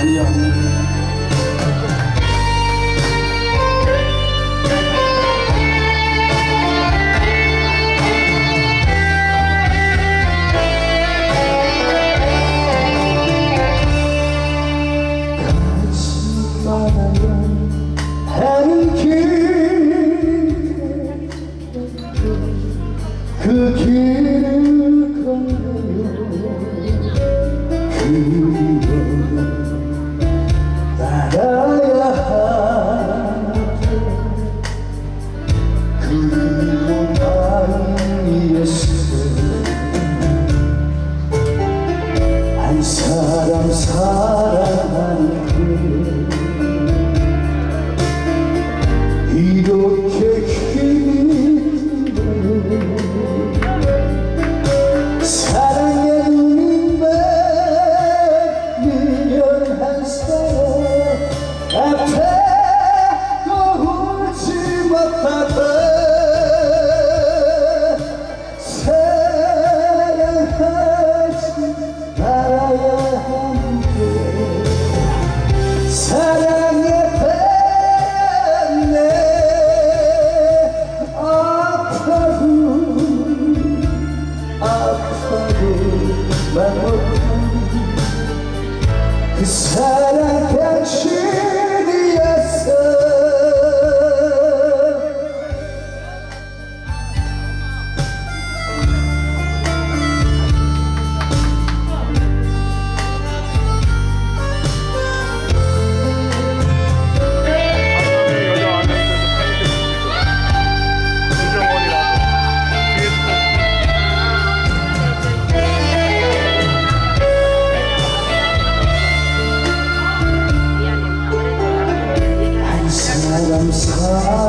哎呀, 가야 하는 그리운 나의 한 사람 사랑하는 그 이렇게 It's Sometimes